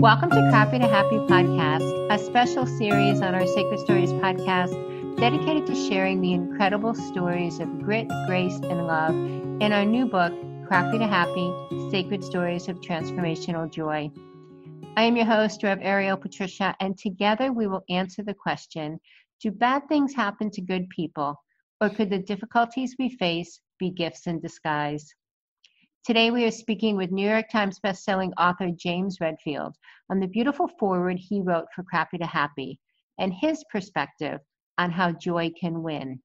Welcome to Crappy to Happy podcast, a special series on our Sacred Stories podcast dedicated to sharing the incredible stories of grit, grace, and love in our new book, Crappy to Happy Sacred Stories of Transformational Joy. I am your host, Rev Ariel Patricia, and together we will answer the question Do bad things happen to good people, or could the difficulties we face be gifts in disguise? Today, we are speaking with New York Times bestselling author James Redfield on the beautiful foreword he wrote for Crappy to Happy and his perspective on how joy can win.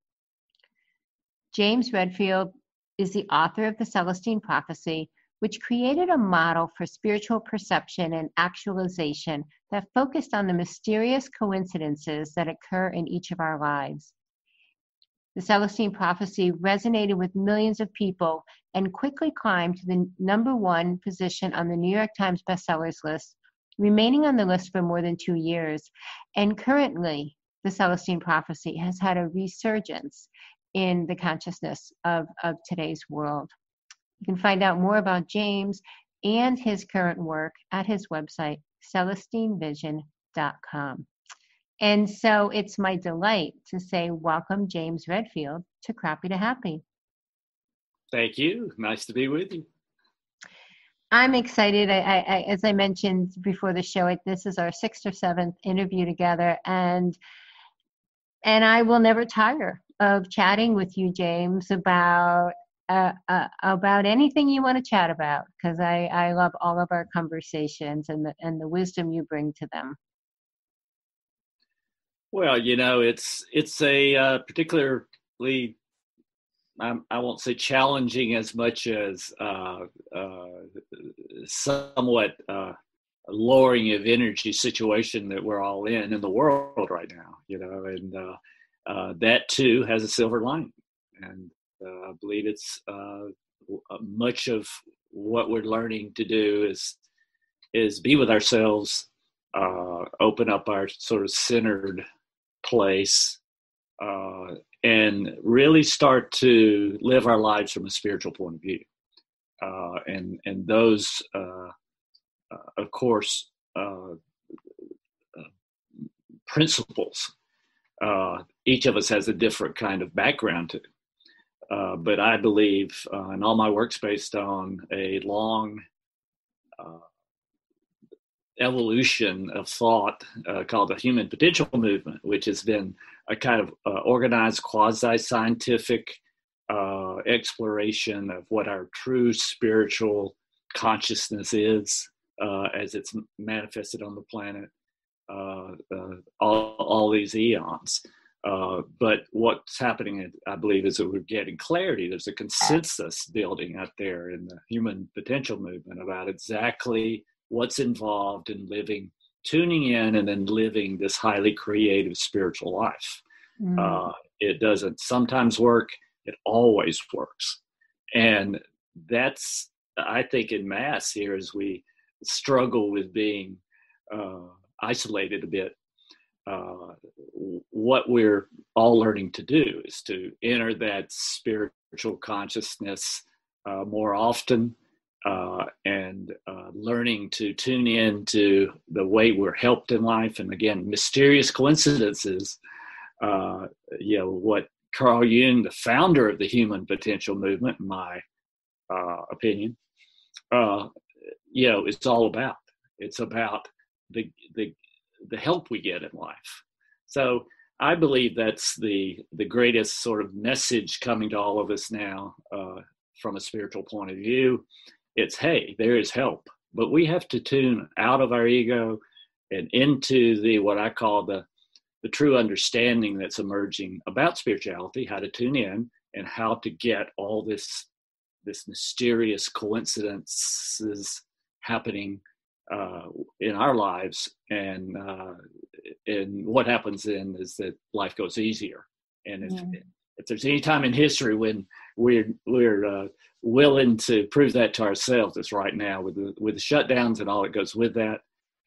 James Redfield is the author of the Celestine Prophecy, which created a model for spiritual perception and actualization that focused on the mysterious coincidences that occur in each of our lives. The Celestine Prophecy resonated with millions of people and quickly climbed to the number one position on the New York Times bestsellers list, remaining on the list for more than two years. And currently, the Celestine Prophecy has had a resurgence in the consciousness of, of today's world. You can find out more about James and his current work at his website, celestinevision.com. And so it's my delight to say, Welcome, James Redfield, to Crappy to Happy. Thank you. Nice to be with you. I'm excited. I, I, as I mentioned before the show, this is our sixth or seventh interview together, and and I will never tire of chatting with you, James, about uh, uh, about anything you want to chat about because I, I love all of our conversations and the and the wisdom you bring to them. Well, you know, it's it's a uh, particularly I'm, I will not say challenging as much as uh, uh, somewhat uh, lowering of energy situation that we're all in in the world right now. You know, and uh, uh, that too has a silver lining, and I believe it's much of what we're learning to do is is be with ourselves, open up our sort of centered place uh, and really start to live our lives from a spiritual point of view. Uh, and and those, uh, uh of course, uh, uh, principles. each of us has a different kind of background to. but I believe, and all my work's based on a long evolution of thought uh, called the human potential movement, which has been a kind of uh, organized quasi scientific uh, exploration of what our true spiritual consciousness is uh, as it's manifested on the planet uh, uh, all, all, these eons. but what's happening, I believe, is that we're getting clarity. There's a consensus building out there in the human potential movement about exactly what's involved in living, tuning in, and then living this highly creative spiritual life. Mm. Uh, it doesn't sometimes work, it always works. And that's, I think, in mass here as we struggle with being uh, isolated a bit. Uh, what we're all learning to do is to enter that spiritual consciousness uh, more often, uh, and uh, learning to tune in to the way we're helped in life. And again, mysterious coincidences. Uh, you know, what Carl Jung, the founder of the human potential movement, in my uh, opinion, uh, you know, it's all about. It's about the, the, the help we get in life. So I believe that's the, the greatest sort of message coming to all of us now uh, from a spiritual point of view it's hey there is help. But we have to tune out of our ego and into the what i call the the true understanding that's emerging about spirituality how to tune in and how to get all this this mysterious coincidences happening uh, in our lives. And uh, and what happens then is that life goes easier. And if yeah. if there's any time in history when we're we're uh, willing to prove that to ourselves is right now with the with the shutdowns and all that goes with that.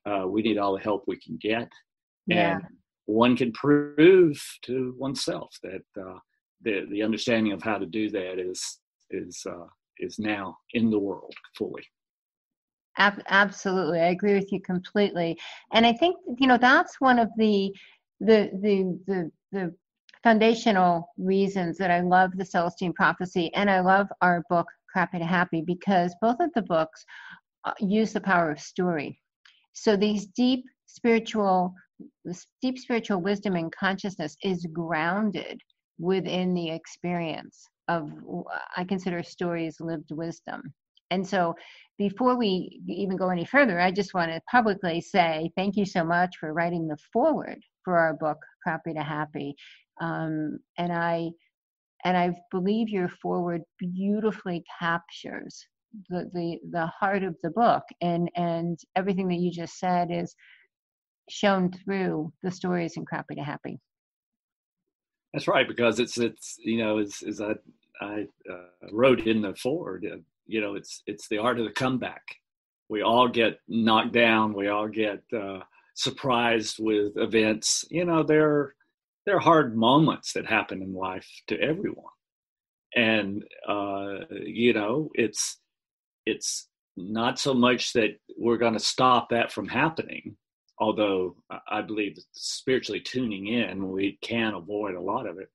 Uh, we need all the help we can get, yeah. and one can prove to oneself that uh, the the understanding of how to do that is is uh, is now in the world fully. Ab- absolutely, I agree with you completely. And I think you know that's one of the the the the, the foundational reasons that I love the Celestine Prophecy and I love our book Crappy to Happy because both of the books uh, use the power of story. So these deep spiritual deep spiritual wisdom and consciousness is grounded within the experience of I consider stories lived wisdom. And so before we even go any further, I just want to publicly say thank you so much for writing the foreword for our book, Crappy to Happy. Um, and I and I believe your foreword beautifully captures the, the the heart of the book and and everything that you just said is shown through the stories in Crappy to Happy. That's right, because it's it's you know as as I I uh, wrote in the foreword uh, you know it's it's the art of the comeback. We all get knocked down. We all get uh, surprised with events. You know, they're there are hard moments that happen in life to everyone. And uh, you know it's it's not so much that we're going to stop that from happening although i believe spiritually tuning in we can avoid a lot of it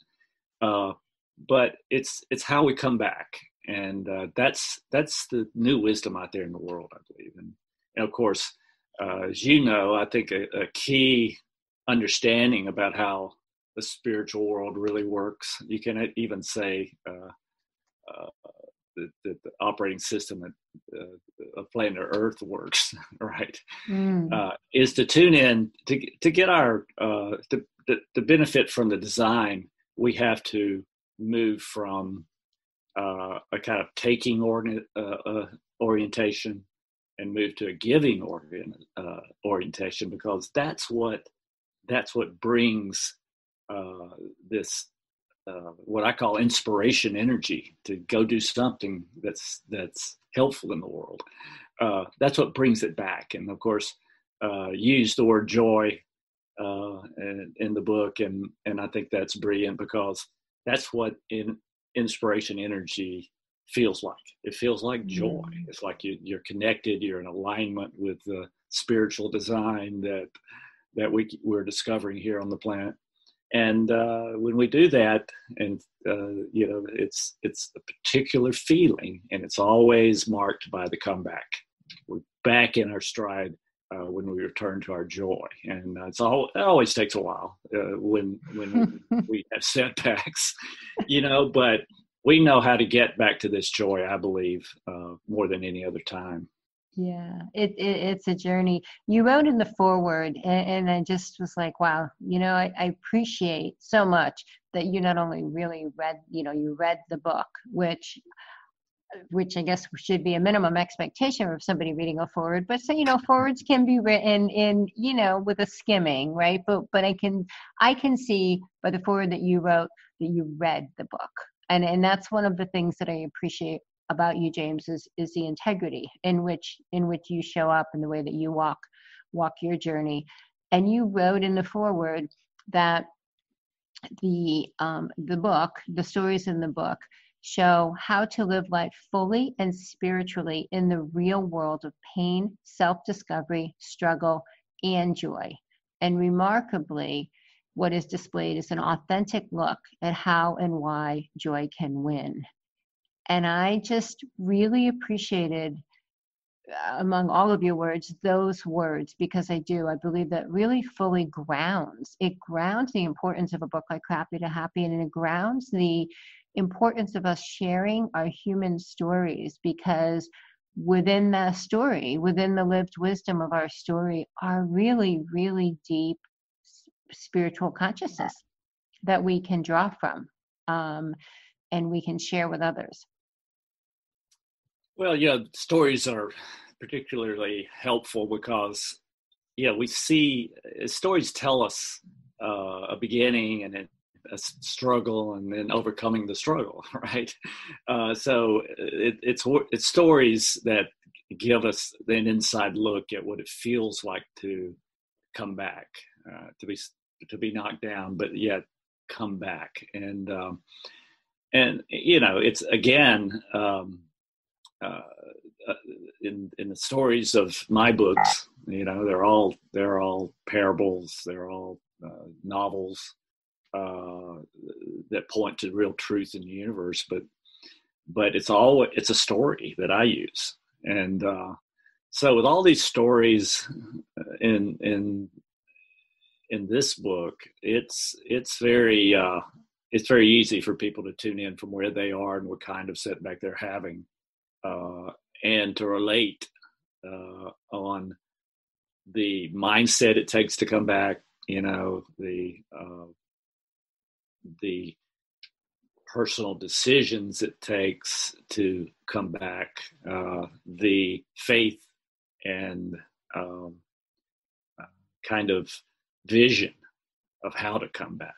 uh, but it's it's how we come back. And uh, that's that's the new wisdom out there in the world i believe. And, and of course uh, as you know i think a, a key understanding about how the spiritual world really works. You can even say uh, uh, the, the, the, operating system uh, of planet Earth works, right? Mm. Uh, is to tune in to to get our uh, to, to benefit from the design. We have to move from uh, a kind of taking orient, orientation and move to a giving orient, orientation because that's what that's what brings uh, this uh, what I call inspiration energy to go do something that's that's helpful in the world. Uh, that's what brings it back. And of course, uh, use the word joy uh, in, in, the book, and and I think that's brilliant because that's what in inspiration energy feels like. It feels like joy. Mm. It's like you, you're connected. You're in alignment with the spiritual design that that we we're discovering here on the planet and uh, when we do that and uh, you know it's it's a particular feeling and it's always marked by the comeback. We're back in our stride uh, when we return to our joy. And uh, it's all it always takes a while uh, when when we have setbacks you know but we know how to get back to this joy i believe uh, more than any other time yeah, it, it, it's a journey. You wrote in the foreword, and, and I just was like, wow, you know, I, I, appreciate so much that you not only really read, you know, you read the book, which which I guess should be a minimum expectation of somebody reading a foreword. But so you know, forewords can be written in you know with a skimming, right? But but I can I can see by the foreword that you wrote that you read the book, and and that's one of the things that I appreciate about you, James, is is the integrity in which in which you show up and the way that you walk walk your journey. And you wrote in the foreword that the um, the book, the stories in the book, show how to live life fully and spiritually in the real world of pain, self-discovery, struggle, and joy. And remarkably, what is displayed is an authentic look at how and why joy can win. And I just really appreciated, uh, among all of your words, those words because I do. I believe that really fully grounds, it grounds the importance of a book like Crappy to Happy and it grounds the importance of us sharing our human stories because within that story, within the lived wisdom of our story, are really, really deep spiritual consciousness that we can draw from um, and we can share with others. Well, yeah, stories are particularly helpful because, yeah, we see uh, stories tell us uh, a beginning and a struggle and then overcoming the struggle, right? Uh, so uh, it, it's it's stories that give us an inside look at what it feels like to come back, uh, to be to be knocked down, but yet come back. And um, and you know, it's again. Um, uh, in in the stories of my books, you know, they're all they're all parables, they're all uh, novels uh, that point to real truth in the universe. But but it's all it's a story that I use, and uh, so with all these stories uh, in in in this book, it's it's very it's very easy for people to tune in from where they are and what kind of setback they're having, uh, and to relate uh, on the mindset it takes to come back. You know the uh, the personal decisions it takes to come back, uh, the faith and um, uh, kind of vision of how to come back.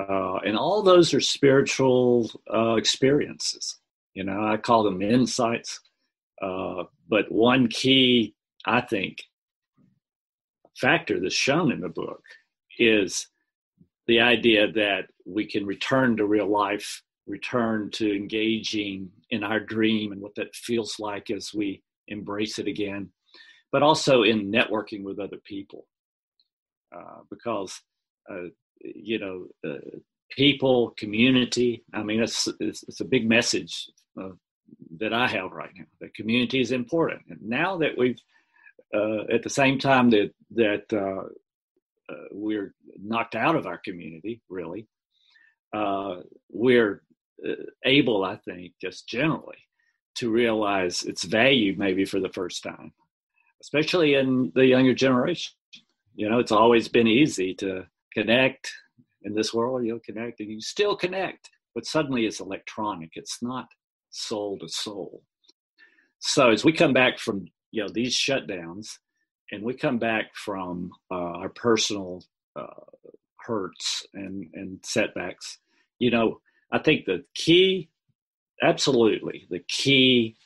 Uh, and all those are spiritual uh, experiences. You know, I call them insights. Uh, but one key, I think, factor that's shown in the book is the idea that we can return to real life, return to engaging in our dream and what that feels like as we embrace it again, but also in networking with other people. Uh, because, uh, you know, uh, people, community, I mean, it's, it's, it's a big message that I have right now. The community is important. And now that we've, uh, at the same time that, that uh, uh, we're knocked out of our community, really. Uh, we're uh, able, I think, just generally, to realize its value maybe for the first time, especially in the younger generation. You know, it's always been easy to connect in this world. You'll connect, and you still connect, but suddenly it's electronic. It's not soul to soul. So as we come back from you know these shutdowns, and we come back from uh, our personal uh, hurts and, and setbacks, you know, I think the key, absolutely, the key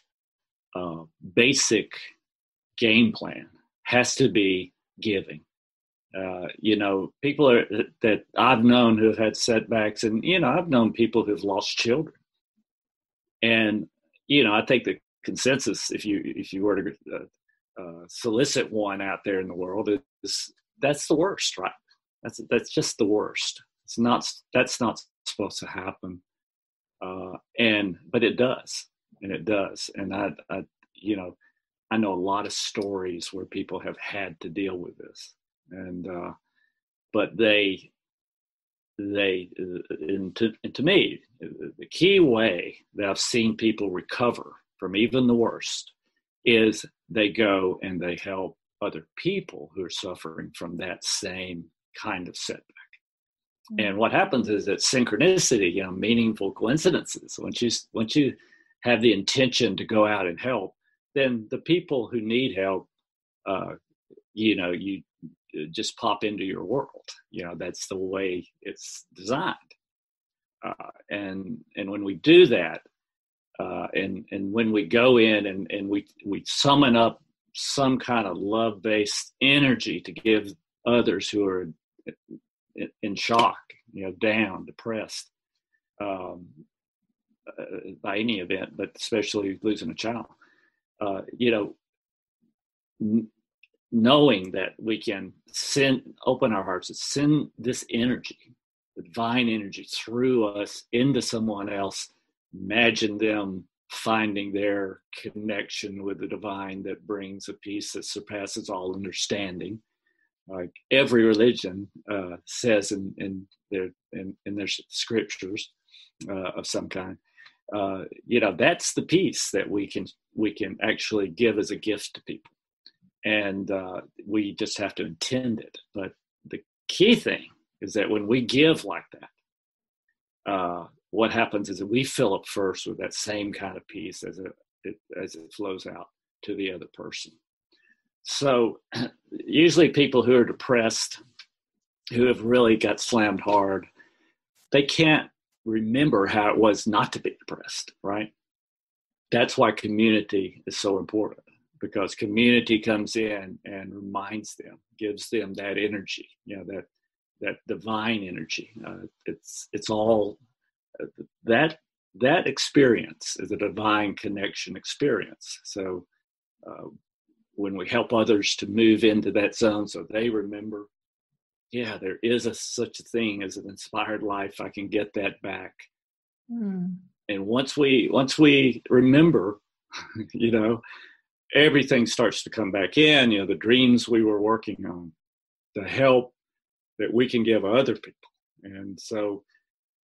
uh, basic game plan has to be giving. Uh, you know, people are, that I've known who have had setbacks, and you know, I've known people who've lost children, and you know, I think the consensus, if you if you were to uh, uh, solicit one out there in the world is that's the worst, right? That's that's just the worst. It's not that's not supposed to happen, uh, and but it does, and it does, and I, I you know I know a lot of stories where people have had to deal with this, and uh, but they they and to, and to me the key way that I've seen people recover from even the worst is they go and they help other people who are suffering from that same kind of setback. Mm-hmm. And what happens is that synchronicity, you know, meaningful coincidences. Once you once you have the intention to go out and help, then the people who need help, uh, you know, you just pop into your world. You know, that's the way it's designed. Uh, and and when we do that, uh, and and when we go in and, and we we summon up some kind of love based energy to give others who are in, shock, you know, down, depressed um, uh, by any event, but especially losing a child. Uh, you know, knowing that we can send, open our hearts, send this energy, the divine energy through us into someone else. Imagine them finding their connection with the divine that brings a peace that surpasses all understanding. Like every religion uh, says in, in their in, in their scriptures uh, of some kind uh, you know that's the peace that we can we can actually give as a gift to people and uh, we just have to intend it but the key thing is that when we give like that uh, what happens is that we fill up first with that same kind of peace as it, it as it flows out to the other person. So usually people who are depressed, who have really got slammed hard, they can't remember how it was not to be depressed, right? That's why community is so important because community comes in and reminds them, gives them that energy, you know, that that divine energy. Uh, it's it's all that that experience is a divine connection experience. So uh, when we help others to move into that zone so they remember, yeah, there is a, such a thing as an inspired life. I can get that back. Mm. And once we once we remember, you know, everything starts to come back in. You know, the dreams we were working on, the help that we can give other people, and so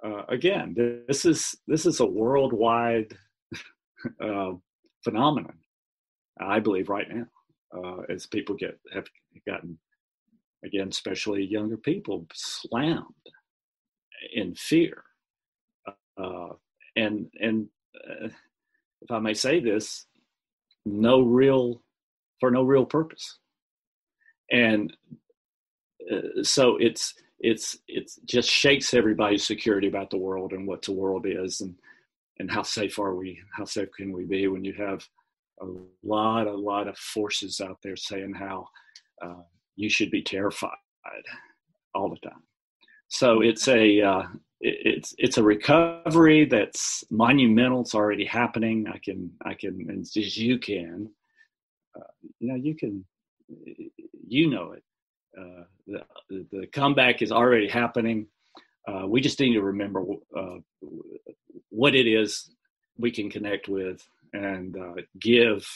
uh, again, this is this is a worldwide uh, phenomenon. I believe right now, uh, as people get have gotten again, especially younger people, slammed in fear, uh, and and uh, if I may say this, no real for no real purpose, and uh, so it's it's it's just shakes everybody's security about the world and what the world is and and how safe are we how safe can we be when you have a lot a lot of forces out there saying how uh, you should be terrified all the time. So it's a uh, it's it's a recovery that's monumental it's already happening i can i can as you can uh, you know you can you know it uh, the, the comeback is already happening. Uh, we just need to remember uh, what it is we can connect with and uh, give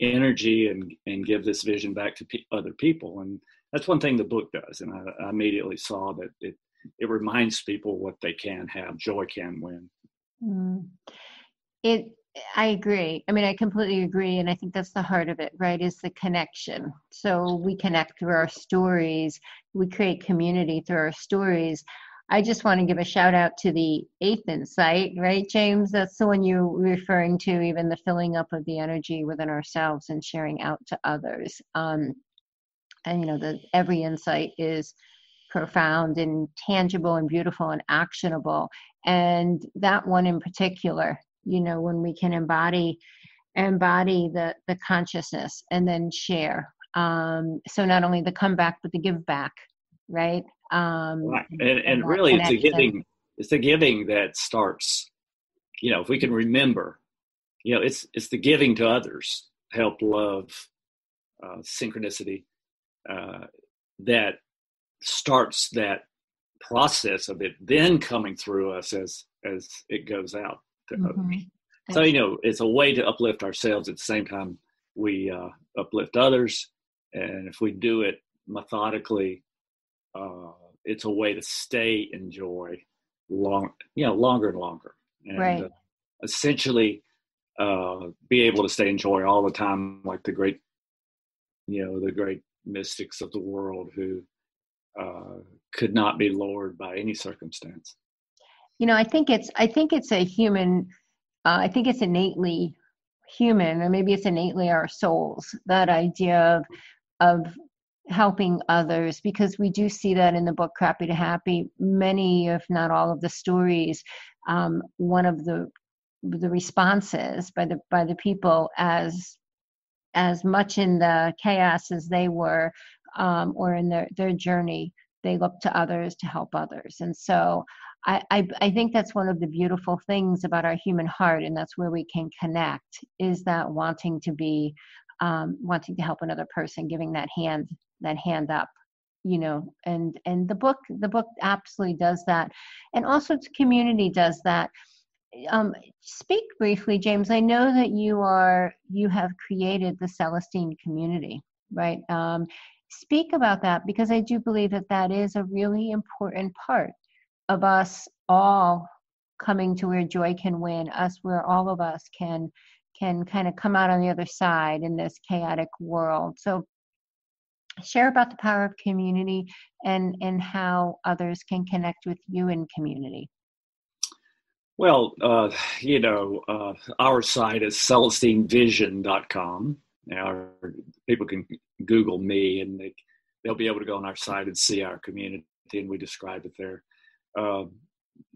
energy and, and give this vision back to pe- other people. And that's one thing the book does. And I, I, immediately saw that it, it reminds people what they can have. Joy can win. Mm. It I agree. I mean, I completely agree. And I think that's the heart of it, right? Is the connection. So we connect through our stories, we create community through our stories. I just want to give a shout out to the eighth insight, right, James? That's the one you're referring to, even the filling up of the energy within ourselves and sharing out to others. Um, and, you know, the every insight is profound and tangible and beautiful and actionable. And that one in particular, you know when we can embody embody the the consciousness and then share um so not only the comeback but the give back right um right. and, and really connection. it's the giving it's the giving that starts you know if we can remember you know it's it's the giving to others help love uh, synchronicity uh, that starts that process of it then coming through us as as it goes out to mm-hmm. others. So, you know, it's a way to uplift ourselves at the same time we uh, uplift others. And if we do it methodically, uh, it's a way to stay in joy long, you know, longer and longer. And right. uh, essentially uh, be able to stay in joy all the time, like the great, you know, the great mystics of the world who uh, could not be lowered by any circumstance. You know i think it's i think it's a human uh, i think it's innately human or maybe it's innately our souls that idea of of helping others because we do see that in the book crappy to happy. Many if not all of the stories um, one of the the responses by the by the people as as much in the chaos as they were um, or in their their journey they look to others to help others and so I, I, I think that's one of the beautiful things about our human heart, and that's where we can connect. Is that wanting to be, um, wanting to help another person, giving that hand, that hand up, you know. And and the book, the book absolutely does that, and also its community does that. Um, speak briefly, James. I know that you are you have created the Celestine community, right? Um, speak about that because I do believe that that is a really important part of us all coming to where joy can win us where all of us can can kind of come out on the other side in this chaotic world. So share about the power of community and and how others can connect with you in community. Well uh, you know uh, our site is celestinevision.com now people can google me and they, they'll be able to go on our site and see our community and we describe it there um,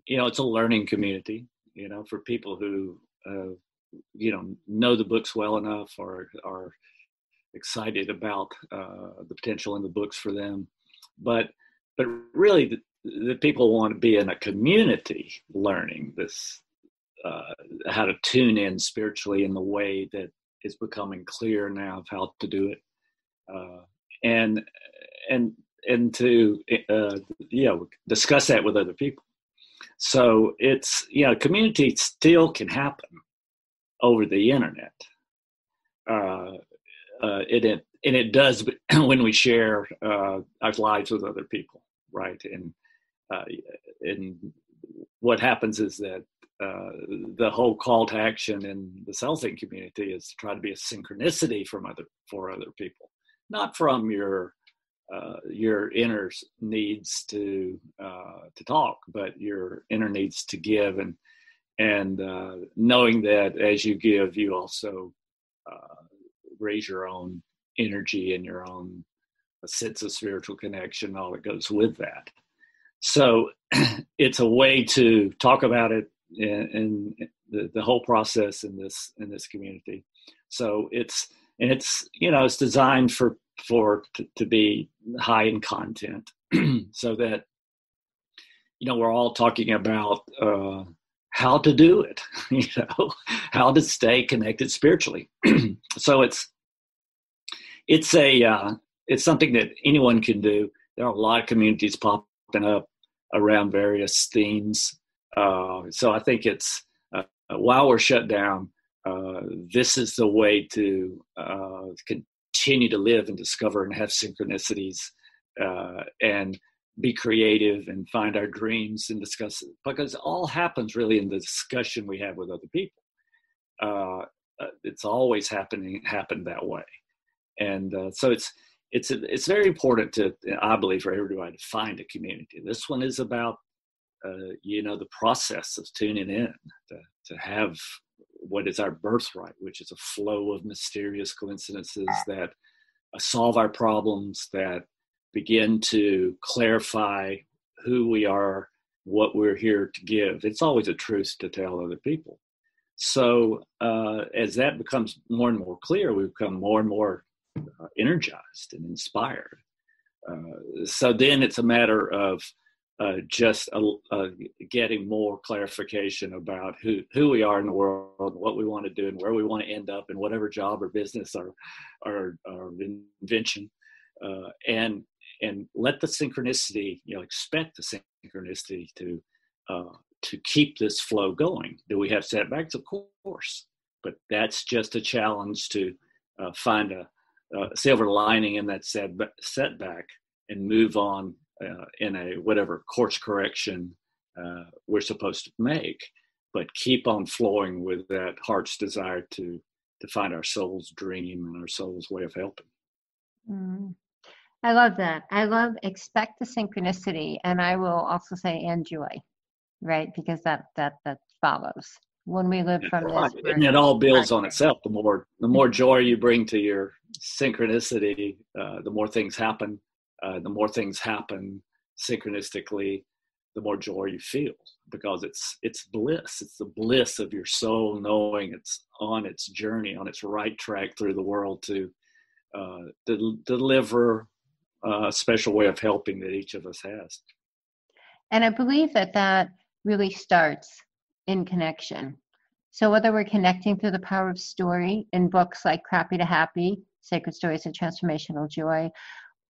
you know, it's a learning community. You know, for people who uh, you know know the books well enough or are excited about uh, the potential in the books for them, but but really the, the people want to be in a community learning this uh, how to tune in spiritually in the way that is becoming clear now of how to do it, uh, and and and to uh, you know discuss that with other people. So it's you know community still can happen over the internet. Uh, uh, it, it and it does when we share uh, our lives with other people, right? And uh, and what happens is that uh, the whole call to action in the Celestine community is to try to be a synchronicity from other for other people, not from your uh, your inner needs to uh, to talk, but your inner needs to give, and and uh, knowing that as you give, you also uh, raise your own energy and your own sense of spiritual connection, all that goes with that. So it's a way to talk about it in, in the, the whole process in this in this community. So it's and it's you know it's designed for for to, to be high in content. So that you know we're all talking about uh, how to do it you know how to stay connected spiritually. So it's it's a uh, it's something that anyone can do. There are a lot of communities popping up around various themes uh, so i think it's uh, while we're shut down uh, this is the way to uh, continue to live and discover and have synchronicities uh, and be creative and find our dreams and discuss it because it all happens really in the discussion we have with other people. Uh, uh it's always happening happened that way. And uh, so it's it's it's very important to i believe for everybody to find a community. This one is about uh, you know the process of tuning in to, to have what is our birthright, which is a flow of mysterious coincidences that uh, solve our problems, that begin to clarify who we are, what we're here to give. It's always a truth to tell other people. So uh, as that becomes more and more clear, we become more and more uh, energized and inspired. Uh, so then it's a matter of uh, just uh, getting more clarification about who, who we are in the world, what we want to do, and where we want to end up in whatever job or business or, or, or invention. Uh, and and let the synchronicity, you know, expect the synchronicity to uh, to keep this flow going. Do we have setbacks? Of course, but that's just a challenge to uh, find a, a silver lining in that setback and move on uh, in a whatever course correction uh, we're supposed to make, but keep on flowing with that heart's desire to to find our soul's dream and our soul's way of helping. Mm. I love that. I love expect the synchronicity, and I will also say and joy, right? Because that that that follows when we live from this. And it all builds on itself. The more the more joy you bring to your synchronicity, uh, the more things happen uh, the more things happen synchronistically, the more joy you feel because it's it's bliss. It's the bliss of your soul knowing it's on its journey, on its right track through the world to uh, to deliver a special way of helping that each of us has. And I believe that that really starts in connection. So whether we're connecting through the power of story in books like Crappy to Happy, Sacred Stories of Transformational Joy,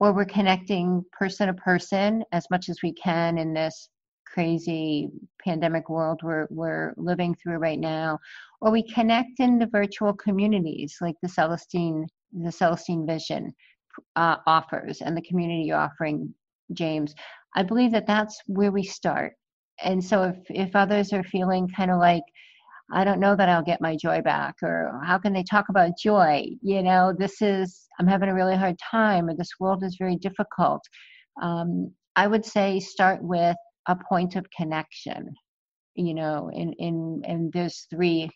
or we're connecting person to person as much as we can in this crazy pandemic world we're, we're living through right now or we connect in the virtual communities like the celestine the celestine vision uh, offers and the community offering james. I believe that that's where we start. And so if if others are feeling kind of like I don't know that I'll get my joy back, or how can they talk about joy? You know, this is, I'm having a really hard time, or this world is very difficult. Um, I would say start with a point of connection, you know, and, in and there's three,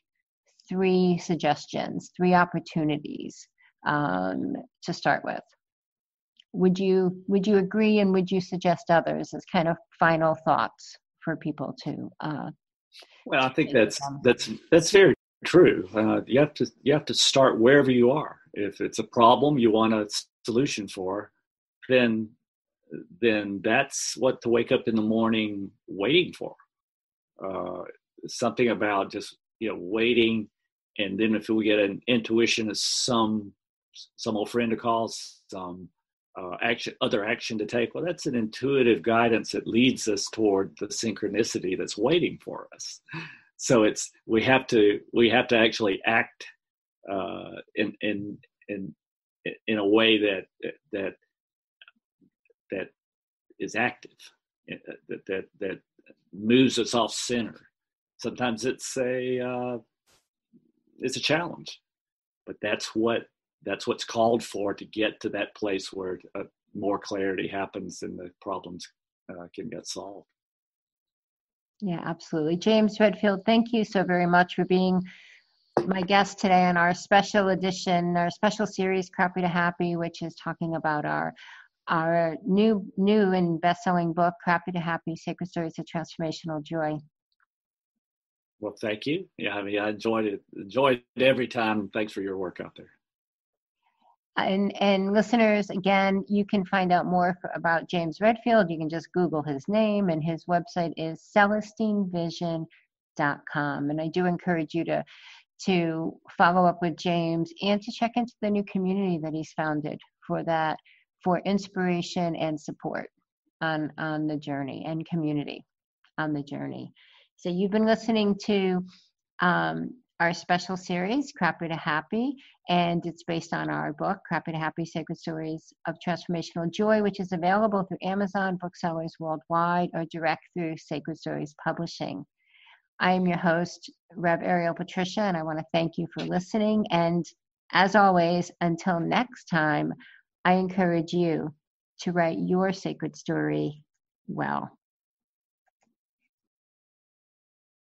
three suggestions, three opportunities um, to start with. Would you, would you agree and would you suggest others as kind of final thoughts for people to uh, well, I think that's that's that's very true. Uh, you have to you have to start wherever you are. If it's a problem you want a solution for, then then that's what to wake up in the morning waiting for. Uh, something about just you know waiting, and then if we get an intuition of some some old friend to call, some uh, action, other action to take. Well, that's an intuitive guidance that leads us toward the synchronicity that's waiting for us. So it's we have to we have to actually act uh, in in in in a way that that that is active, uh, that that that moves us off center. Sometimes it's a uh, it's a challenge, but that's what that's what's called for to get to that place where uh, more clarity happens and the problems uh, can get solved. Yeah, absolutely. James Redfield, thank you so very much for being my guest today on our special edition, our special series, Crappy to Happy, which is talking about our our new new and best-selling book, Crappy to Happy: Sacred Stories of Transformational Joy. Well, thank you. Yeah, I mean, I enjoyed it. Enjoyed it every time. Thanks for your work out there. And and listeners, again, you can find out more for, about James Redfield. You can just Google his name, and his website is celestinevision.com. And I do encourage you to to follow up with James and to check into the new community that he's founded for that for inspiration and support on on the journey and community on the journey. So you've been listening to um, our special series, Crappy to Happy, and it's based on our book, Crappy to Happy Sacred Stories of Transformational Joy, which is available through Amazon booksellers worldwide or direct through Sacred Stories Publishing. I am your host, Rev Ariel Patricia, and I want to thank you for listening. And as always, until next time, I encourage you to write your sacred story well.